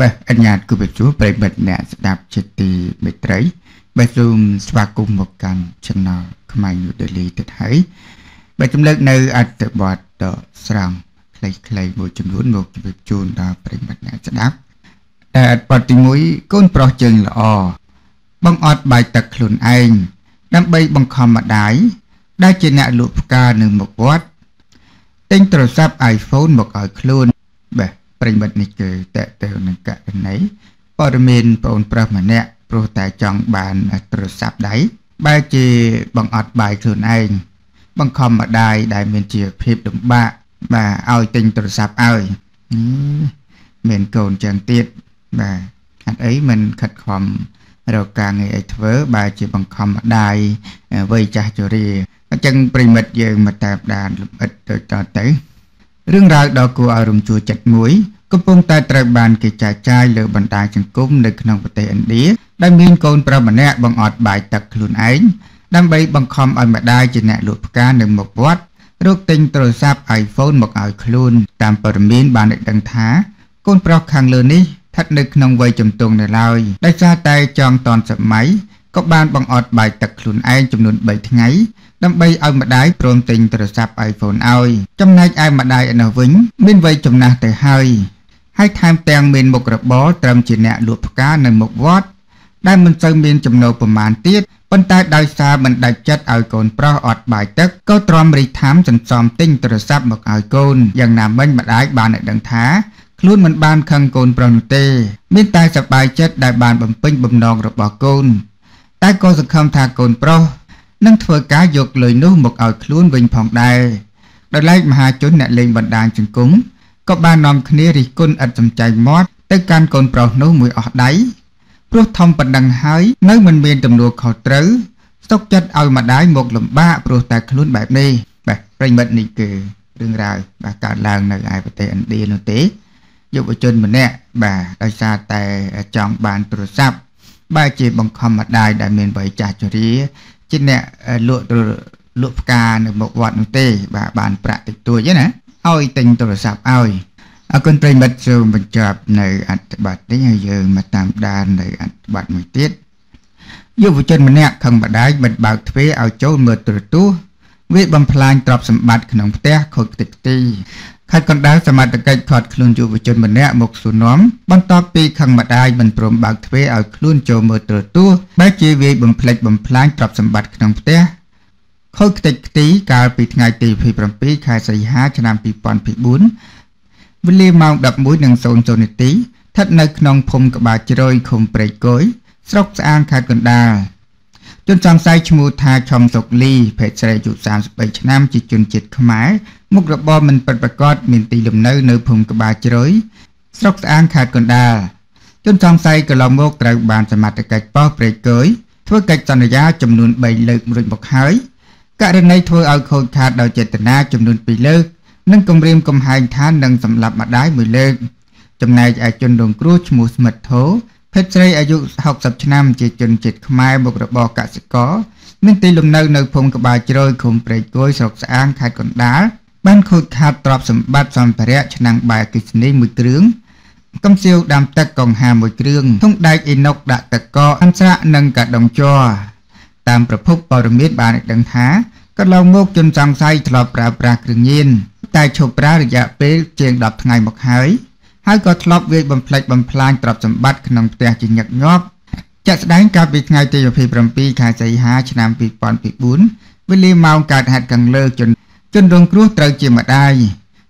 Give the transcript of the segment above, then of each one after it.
បាទអញ្ញាតគូបជួប្រិមិត្តអ្នកស្ដាប់ជាទីមេត្រីបាទសូមស្វាគមន៍មកកាន់ Channel ខ្មែរ New Daily ទៀតហើយបាទចម្លើកនៅអត្ថបទដកស្រង់ខ្លីៗមួយចំនួនមកជម្រាបជូនដល់ប្រិមិត្តអ្នកស្ដាប់តែអត្ថបទទី1កូនប្រុសជើងល្អបងអត់បាយទឹកខ្លួនឯងដើម្បីបង្ខំម្ដាយដែលជាអ្នកលក់ផ្កានៅមុខវត្តទិញទូរស័ព្ទ iPhone មកឲ្យខ្លួនបាទ ប្រិមិត្តនេះគឺតេតើនឹងករណីព័ត៌មានបងប្រុសម្នាក់ព្រោះតែចង់បានទូរស័ព្ទដៃបែរជាបង្អត់បាយខ្លួនឯងបង្ខំម្ដាយដែលមានជីវភាពលំបាកបាទឲ្យទិញទូរស័ព្ទឲ្យមានកូនចឹងទៀតបាទអត់អីមិនខិតខំរកការងារអីធ្វើបើជាបង្ខំម្ដាយវ័យចាស់ជរាអញ្ចឹងប្រិមិត្តយើងមកតាមដានលំអិតទៅតទៅរឿងរ៉ាវដ៏គួរឲ្យរំជួលចិត្តមួយ កំពុងតែត្រូវបានគេចែកចាយលើបណ្ដាញសង្គមនៅក្នុងប្រទេសឥណ្ឌាដែលមានកូនប្រុសម្នាក់បង្អត់បាយទឹកខ្លួនឯងដើម្បីបង្ខំឲ្យម្ដាយជាអ្នកលក់ផ្កានៅមុខវត្តរកទិញទូរស័ព្ទ iPhone មកឲ្យខ្លួនតាមព័ត៌មានបានដឹងថាកូនប្រុសខាងលើនេះស្ថិតនៅក្នុងវ័យជំទង់នៅឡើយដោយសារតែចង់តនសម័យក៏បានបង្អត់បាយទឹកខ្លួនឯងចំនួន3ថ្ងៃដើម្បីឲ្យម្ដាយព្រមទិញទូរស័ព្ទ iPhone ឲ្យចំណែកឯម្ដាយឯនោះវិញមានវ័យចំណាស់ទៅហើយ ហើយថែមទាំងមានមុខរបរត្រឹមជាអ្នកលក់ផ្កានៅមុខវត្តដែលមិនសូវមានចំណូលប្រមាណទៀតប៉ុន្តែដោយសារមិនដាច់ចិត្តឲ្យកូនប្រុសអត់បាយទឹកក៏ទ្រាំរីថាមសន្សំទិញទូរស័ព្ទមកឲ្យកូនយ៉ាងណាមិញម្ដាយបានដឹងថាខ្លួនមិនបានខឹងកូនប្រុសនោះទេ មានតែសប្បាយចិត្តដែលបានបំពេញបំណងរបស់កូន តែក៏សង្ឃឹមថាកូនប្រុសនឹងធ្វើការយកលុយនោះមកឲ្យខ្លួនវិញផងដែរដោយឡែកមហាជនអ្នកលេងបណ្ដាញសង្គម ក៏បាននាំគ្នារិះគន់ឥតសំចៃមាត់ទៅកាន់កូនប្រុសនោះមួយអស់ដៃព្រោះធំបណ្ដឹងហើយនៅមិនមានទំនួលខុសត្រូវស្ទុកចិត្តឲ្យម្ដាយមកលំបាកព្រោះតែខ្លួនបែបនេះបាទប្រិមិត្តនេះគឺរឿងរ៉ាវបាទកើតឡើងនៅឯប្រទេសឥណ្ឌានោះទេយុវជនម្នាក់បាទដោយសារតែចង់បានទូរស័ព្ទបែរជាបង្ខំម្ដាយដែលមានវ័យចាស់ជរាជាអ្នកលក់លក់ផ្កានៅមុខវត្តនោះទេ បាទបានប្រាក់តិចតួចណា ឲ្យទិញទូរស័ព្ទឲ្យអរគុណប្រិមិត្តសូមបញ្ចប់នៅអត្ថបទនេះហើយយើងមកតាមដាននៅអត្ថបទមួយទៀតយុវជនម្នាក់ខឹងម្ដាយបិទបើកទ្វារឲ្យចូលមើលទូរទស្សន៍វាបំផ្លាញទ្រព្យសម្បត្តិក្នុងផ្ទះខូចខ្ទេចខ្ទីខេត្តកណ្ដាលសមត្ថកិច្ចឃាត់ខ្លួនយុវជនម្នាក់មកសួរនាំបន្ទាប់ពីខឹងម្ដាយមិនព្រមបើកទ្វារឲ្យខ្លួនចូលមើលទូរទស្សន៍បែរជាវាយបំផ្លិចបំផ្លាញទ្រព្យសម្បត្តិក្នុងផ្ទះ ខូចខ្ទេចខ្ទីកាលពីថ្ងៃទី27ខែសីហាឆ្នាំ2024វេលាម៉ោង11:00នាទីស្ថិតនៅក្នុងភូមិក្បាលជ្រោយឃុំព្រែកគយស្រុកស្អាងខេត្តកណ្ដាលជនសង្ស័យឈ្មោះថាឆំសុកលីភេទស្រីអាយុ33ឆ្នាំជាជនជាតិខ្មែរមុខរបរមិនពិតប្រាកដមានទីលំនៅនៅភូមិក្បាលជ្រោយស្រុកស្អាងខេត្តកណ្ដាលជនសង្ស័យកន្លងមកត្រូវបានសមត្ថកិច្ចប៉ោះព្រែកគយធ្វើកិច្ចសន្យាចំនួន3លើករួចមកហើយ ករណីធ្វើឲ្យខូចខាតដោយចេតនាចំនួន2លើកនិងគម្រាមកំហែងថានឹងសម្លាប់ម្ដាយមួយលើក ចំណែកឯជនរងគ្រោះឈ្មោះស្មិតធោភេទស្រីអាយុ60ឆ្នាំជាជនជាតិខ្មែរមុខរបរកសិករមានទីលំនៅនៅភូមិក្បាលជ្រោយឃុំព្រែកគយស្រុកស្អាងខេត្តកណ្ដាលបានខូចខាតទ្រព្យសម្បត្តិសម្ភារៈឆ្នាំងបាយអគ្គិសនីមួយគ្រឿងកំសៀវដាំទឹកកង្ហាមួយគ្រឿងធុងដែកអ៊ីណុកដាក់ទឹកកកអន្ស្រាក់និងកាដុងជ័រ តាមប្រភពព័ត៌មានបានដឹងថាកន្លងមកជនសង្ស័យធ្លាប់ប្រើប្រាស់គ្រឿងញៀនតែឈប់ប្រើរយៈពេលជាង10ថ្ងៃមកហើយហើយក៏ធ្លាប់វាយបំផ្លិចបំផ្លាញទ្រព្យសម្បត្តិក្នុងផ្ទះជាញឹកញាប់ចាក់ស្ដែងកាលពីថ្ងៃទី27ខែសីហាឆ្នាំ2024វេលាម៉ោងកើតហេតុខាងលើជនជនរងគ្រោះត្រូវជាម្ដាយ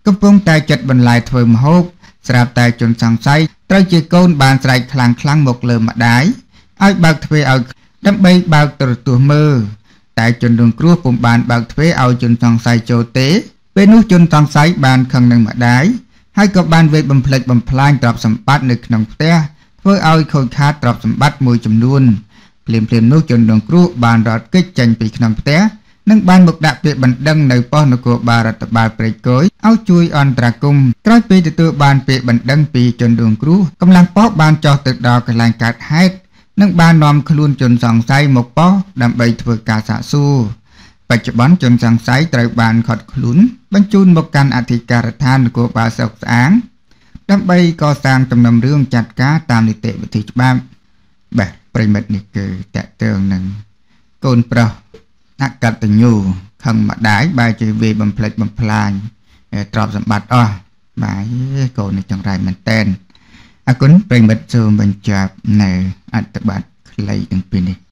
កំពុងតែចិត្តបន្លាយធ្វើម្ហូបស្រាប់តែជនសង្ស័យត្រូវជាកូនបានស្រែកខ្លាំងខ្លាំងមកលើម្ដាយឲ្យបើកទ្វារឲ្យ ដើម្បីបើកទូរទស្សន៍មើលតែជនរងគ្រោះពុំបានបើកទ្វារឲ្យជនសង្ស័យចូលទេ ពេលនោះជនសង្ស័យបានខឹងនឹងម្ដាយហើយក៏បានវេបំផ្លិចបំផ្លាញទ្រព្យសម្បត្តិនៅក្នុងផ្ទះធ្វើឲ្យខូចខាតទ្រព្យសម្បត្តិមួយចំនួនភ្លាមភ្លាមនោះជនរងគ្រោះបានរត់គេចចេញពីក្នុងផ្ទះនិងបានមកដាក់ពាក្យបណ្ដឹងនៅប៉ុស្តិ៍នគរបាលរដ្ឋបាលព្រែកគយឲ្យជួយអន្តរាគមន៍ក្រោយពីទទួលបានពាក្យបណ្ដឹងពីជនរងគ្រោះកម្លាំងប៉ុស្តិ៍បានចោះទៅដល់កន្លែងកើតហេតុ និងបាននាំខ្លួនជនសង្ស័យមកប៉ុស្តិ៍ដើម្បីធ្វើការសាកសួរបច្ចុប្បន្នជនសង្ស័យត្រូវបានឃាត់ខ្លួនបញ្ជូនមកកាន់អធិការដ្ឋាននគរបាលស្រុកស្អាងដើម្បីកសាងដំណឹងរឿងចាត់ការតាមនីតិវិធីច្បាប់បាទប្រិមិត្តនេះគឺតកតើងនឹងកូនប្រុសអកតញ្ញូខឹងម្ដាយបែរជាវាយបំផ្លិចបំផ្លាញទ្រព្យសម្បត្តិអស់បាទកូននេះចង្រៃមែនតែន អគុណប្រិមិត្តសូមបញ្ចប់នៅអត្ថបទខ្លីទាំងពីរនេះ